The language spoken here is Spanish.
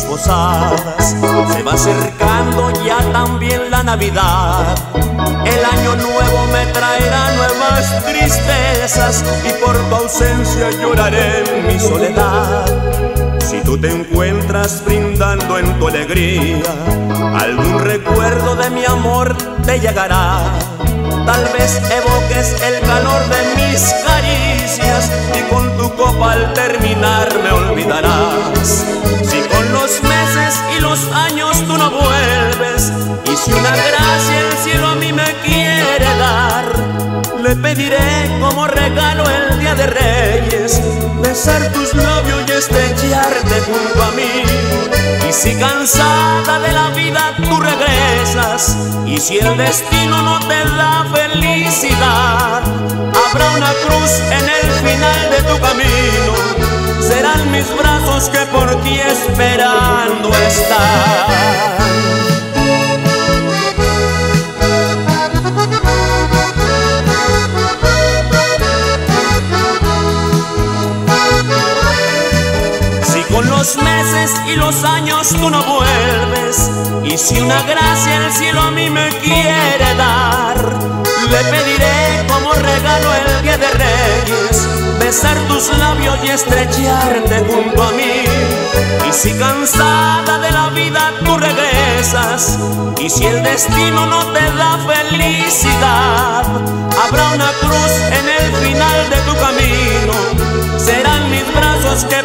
posadas. Se va acercando ya también la Navidad. El año nuevo me traerá nuevas tristezas y por tu ausencia lloraré en mi soledad. Si tú te encuentras brindando en tu alegría, algún recuerdo de mi amor te llegará. Tal vez evoques el calor de mis caricias y con tu copa al terminar años tú no vuelves y si una gracia el cielo a mí me quiere dar, le pediré como regalo el día de Reyes besar tus labios y estrecharte junto a mí. Y si cansada de la vida tú regresas y si el destino no te da felicidad, habrá una cruz en el final de tu camino. Serán mis brazos que por ti esperando los meses y los años tú no vuelves y si una gracia el cielo a mí me quiere dar, le pediré como regalo el día de Reyes besar tus labios y estrecharte junto a mí. Y si cansada de la vida tú regresas y si el destino no te da felicidad, habrá una cruz en el final de tu camino. Serán mis brazos que